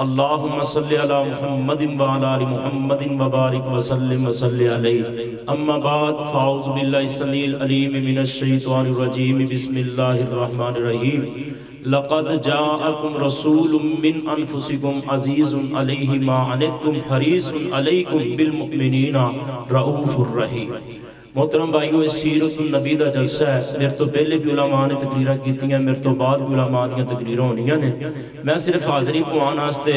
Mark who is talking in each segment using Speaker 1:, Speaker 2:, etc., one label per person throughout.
Speaker 1: اللهم صل على محمد وعلى ال محمد وبارك وسلم وصل عليه اما بعد، فاعوذ بالله السميع العليم من الشيطان الرجيم بسم الله الرحمن الرحيم لقد جاءكم رسول من انفسكم عزيز عليه ما عنتم حريص عليكم بالمؤمنين رؤوف رحيم محترم بھائیو اس سیرت النبی دا جلسہ ہے۔ میرے تو پہلے بھی علماء نے تقریرہ کیتی ہیں میرے تو بعد بھی علماء دیا تقریرہ ہونیاں نے۔ میں صرف حاضری پوان آستے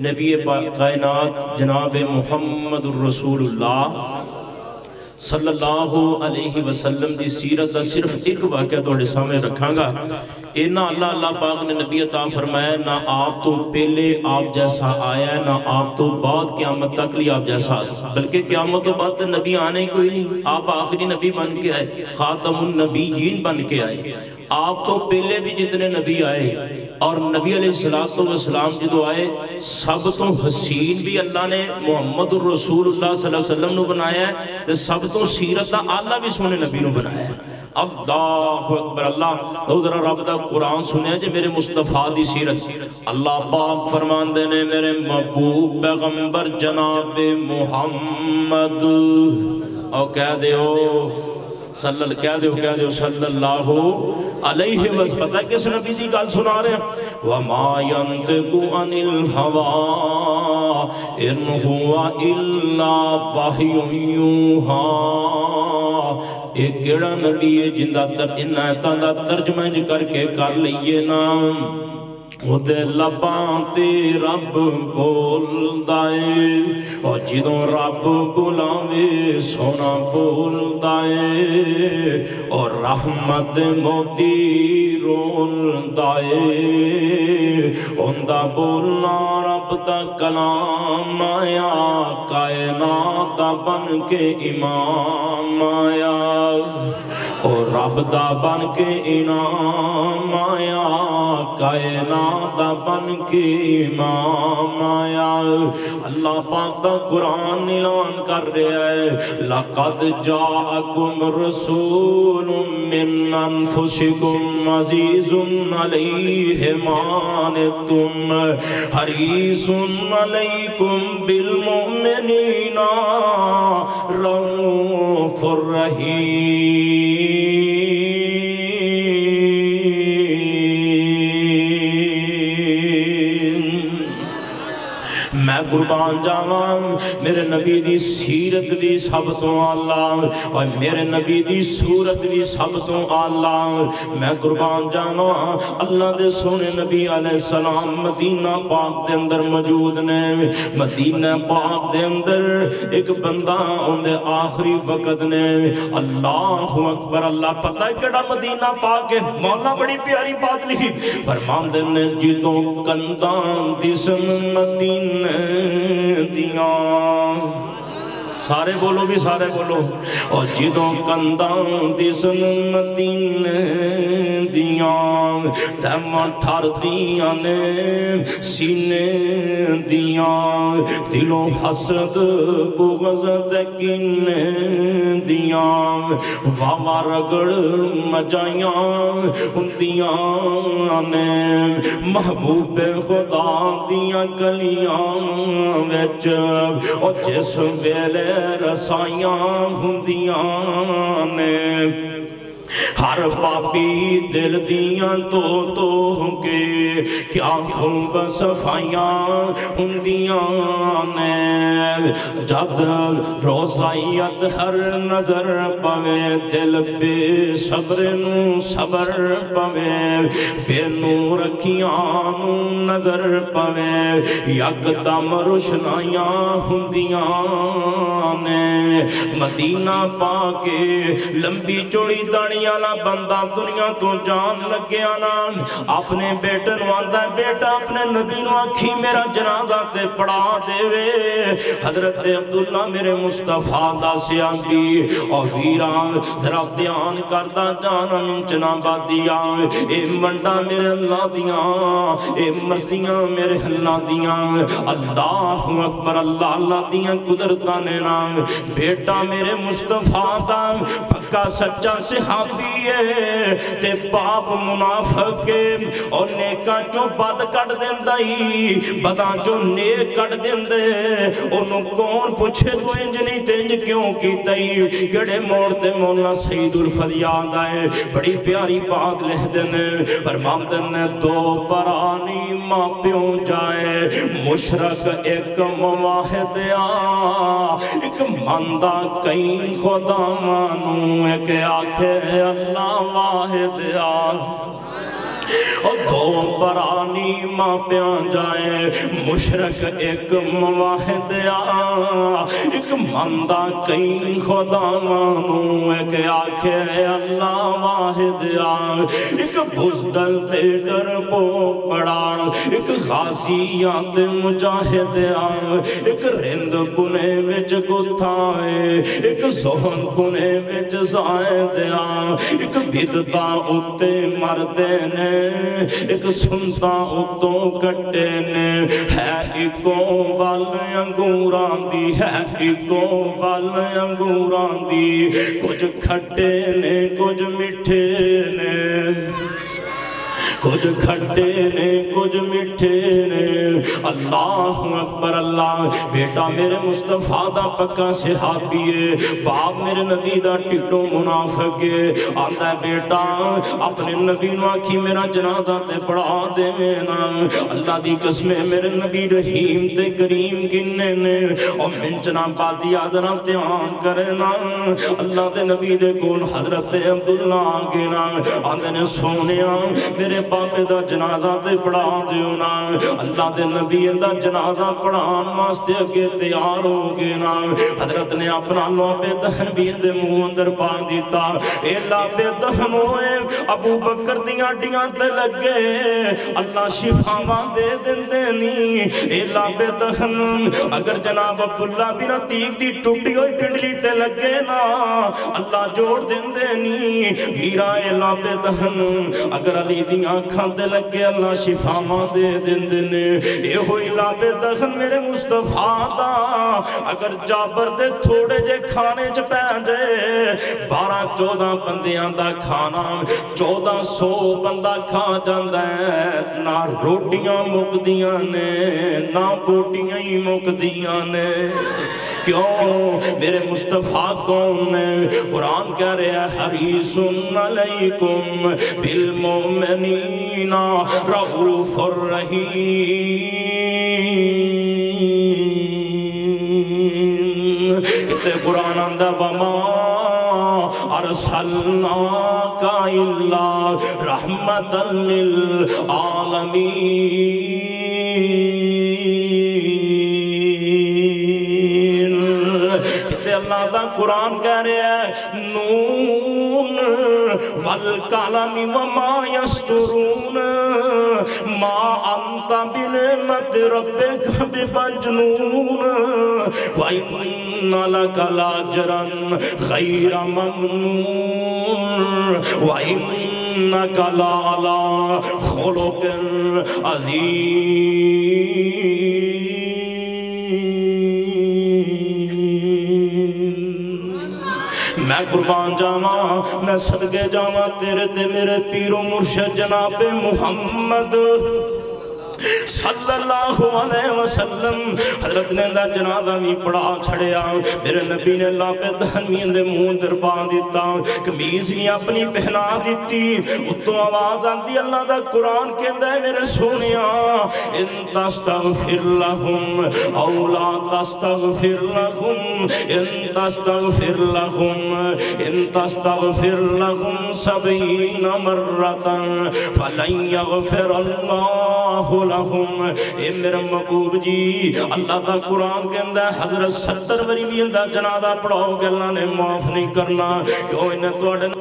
Speaker 1: نبی کائنات جناب محمد الرسول اللہ صلی اللہ علیہ وسلم دی سیرت دا صرف ایک واقعہ توڑے سامنے رکھاں گا اینا اللہ اللہ پاک نے نبی عطا فرمایا، نہ آپ تو پہلے آپ جیسا آیا ہے نہ آپ تو بعد قیامت تک لی آپ جیسا۔ آیا بلکہ قیامت تو بعد نبی آنے کوئی نہیں، آپ آخری نبی بن کے آئے، خاتم النبیین بن کے آئے۔ آپ تو پہلے بھی جتنے نبی آئے اور نبی علیہ السلام جدو آئے، سب تو حسین بھی اللہ نے محمد الرسول اللہ صلی اللہ علیہ وسلم نو بنایا ہے تو سب تو سیرت دا اللہ بھی سونے نبی نو بنایا ہے۔ اللہ اکبر، اللہ۔ تو ذرا رب دا قرآن سنے جے میرے مصطفیٰ دی سیرت۔ اللہ پاک فرمان دینے میرے محبوب پیغمبر جناب محمد۔ او کہہ دے ہو صلی اللہ کہہ دیو کہہ دیو صلی اللہ علیہ وسلم، پتہ کس نبی دی گل سنا رہے ہیں؟ وَمَا يَنْتِقُ عَنِ الْحَوَىٰ إِنْ هُوَ إِلَّا وَحْيٌ يُوحَىٰ۔ ایک کیڑا نبی ہے جندہ تر انہیتاں دا ترجمہ کر کے کر لئیے نام۔ خود لباں تے رب بول دائے اور جدوں رب بلاوے سونا بول دائے اور رحمت موتی رول دائے اندہ بولنا رب دا کلام آیا کائنات بن کے امام آیا اور رب دا بن کے انعام آیا، کائنات دا بن کے امام آیا۔ اللہ پاک دا قرآن اعلان کر رہا ہے، لقد جاءکم رسول من انفسکم عزیز علیہ مانتم حریص علیکم بالمؤمنین رؤوف الرحیم۔ میں قربان جاواں، میرے نبی دی سیرت بھی سب تو اللہ اور میرے نبی دی صورت بھی سب تو اللہ میں قربان جاواں، اللہ دے سونے نبی علیہ السلام مدینہ پاک دے اندر موجود نے۔ مدینہ پاک دے اندر ایک بندہ ان دے آخری وقت نے۔ اللہ اکبر، اللہ پتہ ہے کڑا مدینہ پاک ہے؟ مولا بڑی پیاری بات لکھی۔ فرمان دے نے جیتوں کندان دسن مدینہ دیاں سارے بولو بھی سارے بولو اور جدوں کنداں دی سنتین دیاں تیمہ ٹھار دیاں نے سینے دیاں دلوں حسد بغض دکین دیاں واما رگڑ مجائیاں دیاں نے محبوب خدا دیاں گلیاں وچ اور جس ویلے رسائیاں ہندیاں نے ہر پاپی دل دیاں تو تو کے کیا خوب صفائیاں ہندیاں نے؟ جب روزائیت ہر نظر پوے، دل بے صبر نو صبر پوے۔ بے نور کیاں نو نظر پوے۔ یک دم روشنائیاں ہندیاں نے۔ مدینہ پاکے لمبی چوڑی دانیاں نا بندہ دنیا تو جان لگے آنا اپنے بیٹے نو آندہ ہے بیٹا اپنے نبی نو آکھی میرا جنازہ تے پڑا دے وے حضرت عبداللہ میرے مصطفیٰ دا سیاں بھی اور ویران ذرا دیان کردہ جانا منچنا با دیا اے منڈا میرے اللہ دیا اے مسیحاں میرے اللہ دیا اللہ اکبر اللہ اللہ دیا قدرتانے نام بیٹا میرے مصطفیٰ دا پکا سچا صحابی ہے تے پاپ منافق کے اور نیکاں چوں بد کٹ دیندا ہی، بداں چوں نیک کٹ دیندے انہوں کون پوچھے تو انج نہیں تے انج کیوں کیتا ہی؟ گڑے موڑ تے مولا سید الفریاد آئے، بڑی پیاری بات لہ دینے پر فرمام دینے دو پرانی ماں پیوں جائے، مشرق ایک مواحد آ، ایک مندہ کئی خدا مانوں، ایک آکھے اللہ واحد آل برانی ماں پیان جائیں۔ مشرق ایک مواحد آ، ایک مندہ کئی خدا مانوں۔ ایک آکھے اللہ واحد آ، ایک بزدل تے ڈر پو پڑا۔ ایک غازیات مجاہد آ، ایک رند پنے وچ گتھائے۔ ایک زہن پنے وچ زائد آ، ایک بدتا اتے مردے نے۔ ایک سنتا اتوں کٹے نے ہے ایکو وال انگوران دی ہے ایکو وال انگوران دی کچھ کھٹے نے کچھ مٹھے نے کچھ کھٹے نے، کچھ مٹھے نے۔ اللہ اکبر، اللہ۔ بیٹا میرے مصطفیٰ دا پکا صحابی ہے۔ باپ میرے نبی دا ٹکٹو منافق ہے۔ آندہ ہے بیٹا، اپنے نبی نو آکھی میرا جنازہ تے پڑھا دے مینا اللہ دی قسمے میرے نبی رحیم تے کریم گننے نے۔ اور من جناب بادی آدھرہ تیان کرنا اللہ دے نبی دے کون حضرت عبداللہ گنا آندھے نے سونیا، میرے باپ باپے دا جنازہ تے پڑھا دیو نا اللہ دے نبی دا جنازہ پڑھان واسطے اگے تیار ہو گے نا حضرت نے اپنا لوبے دہن بھی دے منہ اندر پا دیتا اے لابے دہن ہوئے ابو بکر دیاں ڈیاں تے لگے اللہ شفاواں دے دن دینی اے لابے دہن اگر جناب عبداللہ بن عتیق دی ٹوٹی ہوئی پنڈلی تے لگے نا اللہ جوڑ دن دینی ہیرا اے لابے دہن اگر علی دیاں آنکھاں دے لگے اللہ شفاواں دے دن دنے اے ہوئی لابے دخن میرے مصطفیٰ دا اگر جابر دے تھوڑے جے کھانے چ پہ بارہ چودہ بندیاں دا کھانا چودہ سو بندہ کھا جاندہ ہے نہ روٹیاں مک دیاں نے نہ بوٹیاں ہی مک دیاں نے کیوں؟ میرے مصطفیٰ کون نے قرآن کہہ رہے ہیں حریص علیکم بالمومنین رعوف الرحیم. کتے قرآن اندہ وما ارسلنا کا اللہ رحمت للعالمین قرآن کہہ رہے ہیں، نون والکالمی وما یسترون ما انت بنعمت ربک بمجنون، وَإِنَّ لَكَ لَاجْرًا غَيْرَ مَمْنُونَ، وَإِنَّكَ لَعَلَى خُلُقٍ عَظِيمٍ۔ قربان جاواں میں صدقے جاواں تیرے تے میرے پیر و مرشد جناب محمد صلی اللہ علیہ وسلم. حضرت نے دا جنازہ بھی پڑھا چھڑیا۔ میرے نبی نے اللہ پہ دہنوین دے منہ در پا دیتا کمیز بھی اپنی پہنا دیتی۔ اتو آواز آتی اللہ دا قرآن کے دے میرے سونیا، ان تستغفر لهم او لا تستغفر لهم، ان تستغفر لهم، ان تستغفر لهم سبعین مرتا، فلن یغفر اللہ۔ لهم اے میرا محبوب جی اللہ دا قرآن کے اندر حضرت ستر بری بھی اندر جنادہ پڑھاؤ گے، اللہ نے معاف نہیں کرنا۔ کیوں انہیں توڑن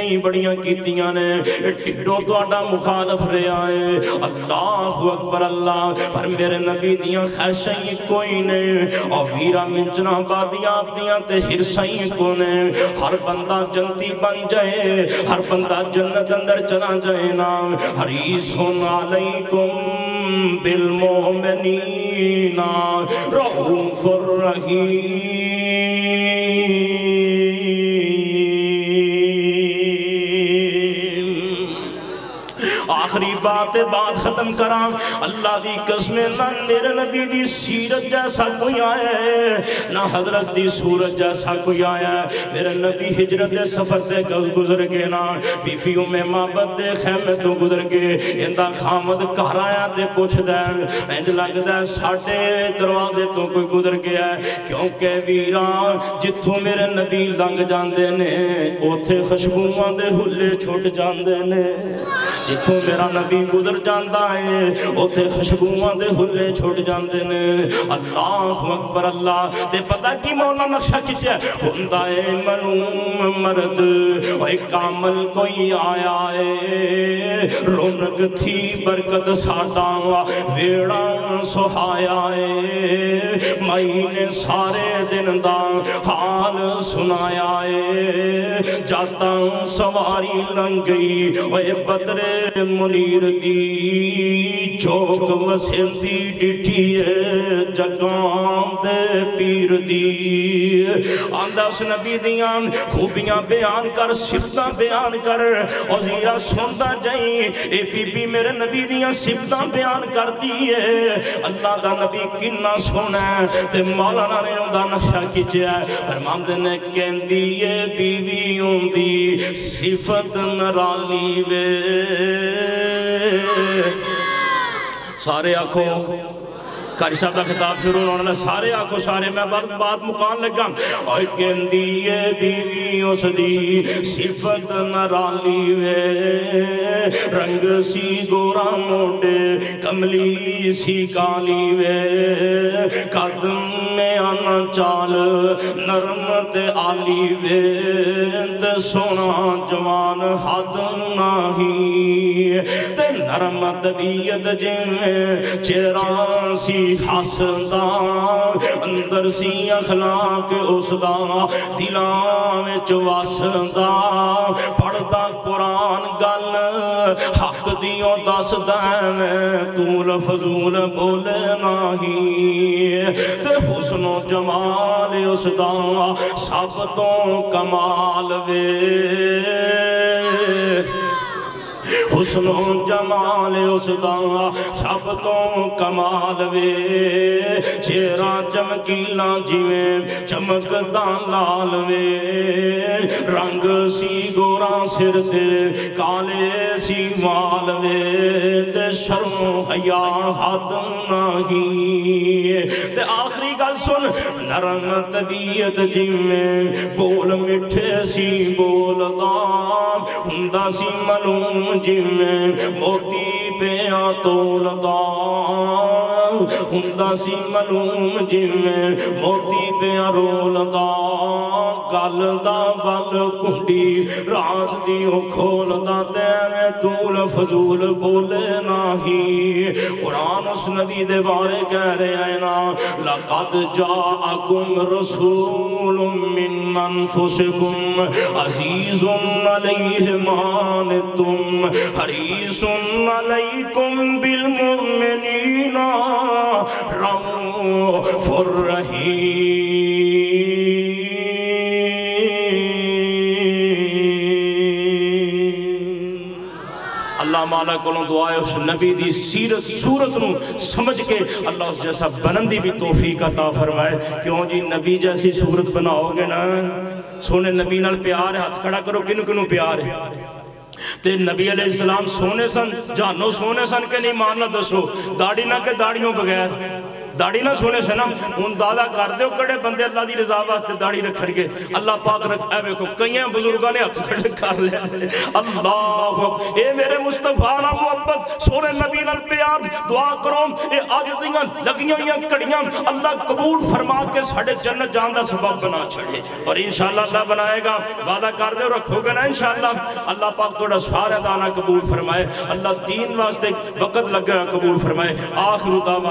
Speaker 1: نہیں بڑیاں کیتیاں نے ٹھڈو تواڈا مخالف رہا ہے۔ اللہ اکبر، اللہ۔ پر میرے نبی دیاں خیشاں ہی کوئی نے۔ اور ویرا منچنا بادیاں اپنیاں تے ہرساں ہی کو نے۔ ہر بندہ جنتی بن جائے، ہر بندہ جنت اندر چلا جائے نا حریصن علیکم بالمومنین رعوف تے بات بات ختم کرام اللہ دی قسم نہ میرے نبی دی سیرت جیسا کوئی آیا ہے، نہ حضرت دی صورت جیسا کوئی آیا ہے۔ میرے نبی ہجرت دے سفر سے گزر گئے نا۔ بی بی میں محبت دے خیمے تو گزر گئے۔ اندہ خامد کہر آیا تے پوچھ دین۔ انج لگ دے ساٹھے دروازے تو کوئی گزر گیا ہے۔ کیونکہ ویران جتھوں میرے نبی لنگ جاندے نے، اوتھے خشبوان دے ہلے چھوٹ جاندے نے۔ جتھوں میرا نبی گزر جاندہ ہے۔ اوتھے خشبوان دے ہلے چھوٹ جاندے نے۔ اللہ اکبر، اللہ۔ تے پتہ کی مولا نقشہ کچھ ہے ہندہ منوم مرد۔ وے کامل کوئی آیا ہے۔ رونق تھی، برکت ساٹا ویڑا سہایا ہے۔ مہینے سارے دن دا۔ ہاں حال سنایا ہے۔ جاتا سواری لنگئی وے بدر منیر دی۔ چوک وسیندی ڈٹھی ہے، جگام دے پیر دی۔ آندہ اس نبی دیاں خوبیاں بیان کر صفتہ بیان کر۔ وزیرہ سنتا جائیں، اے بی بی میرے نبی دیاں صفتہ بیان کر دیئے اللہ دا نبی کنہ سونا ہے، تے مولانا نے اندہ نقشہ کیچیا ہے۔ فرمان فرمام دینے کہن دیئے بیویوں دی صفت نرالی وے۔ سارے آنکھوں کاری صاحب دا خطاب شروع ہونے لگا سارے آنکھوں، سارے میں بات بات مکان لگا۔ اور کہندی یہ بیوی اس دی صفت نرالی وے۔ رنگ سی گورا موٹے کملی سی کالی وے۔ قدم میں آنا چال نرمت آلی وے سونا جوان حد ناہی تے نرمت بیت جن چہرہ سی حسدا اندر سی اخلاق اس دا دلاں وچ وسدا پڑھدا قرآن گل حق تول میں فضول بولے ناہی تے حسن و جمال اس دا سب تو کمال وے۔ حسن جمال اس دا سب تو کمال وے۔ چہرہ چمکیلا جیویں چمکدا لال وے۔ رنگ سی گورا سر تے، کالے سی مال وے۔ شرم و حیا حد نہیں تے آخری گل سن، نرم طبیعت جیویں بول مٹھے سی بولدا ہندا سی ملوم جیویں موتی پیا تولدا ہندا سی ملوم جیویں موتی پیا رولدا گل دا بل کنڈی راز دیو کھولدا تے میں دول فضول بولے نہیں قرآن اس نبی دے بارے کہہ رہے ہیں نا لقد جاءکم رسول من انفسکم عزیز علیہ مانتم حریص علیکم بالمؤمنین رؤوف الرحیم اللہ مالا کو دعا ہے اس نبی دی سیرت صورت نو سمجھ کے اللہ اس جیسا بنندی بھی توفیق عطا فرمائے۔ کیوں جی نبی جیسی صورت بناؤ گے نا؟ سونے نبی نال پیار ہے، ہاتھ کھڑا کرو کنو کنو پیار ہے۔ تے نبی علیہ السلام سونے سن جانو سونے سن کے نہیں ماننا دسو۔ داڑی نہ کہ داڑیوں بغیر۔ داڑی نہ سونے سے نا ان دادا کر دیو، کڑے بندے اللہ دی رضا واسطے داڑی رکھن گے۔ اللہ پاک رکھ، اے ویکھو کئی بزرگاں نے ہاتھ کھڑے کر لیا۔ اللہ اے میرے مصطفیٰ نہ محبت سونے نبی نال پیار، دعا کرو۔ اے اج دیاں لگیاں ہویاں کڑیاں، اللہ قبول فرما کے ساڈے جنت جان دا سبب بنا چھڑے۔ اور انشاءاللہ اللہ بنائے گا۔ وعدہ کر دے رکھو گے نا انشاءاللہ۔ اللہ پاک تھوڑا سارا دانا قبول فرمائے۔ اللہ دین واسطے وقت لگا قبول فرمائے۔ آخر دعوانا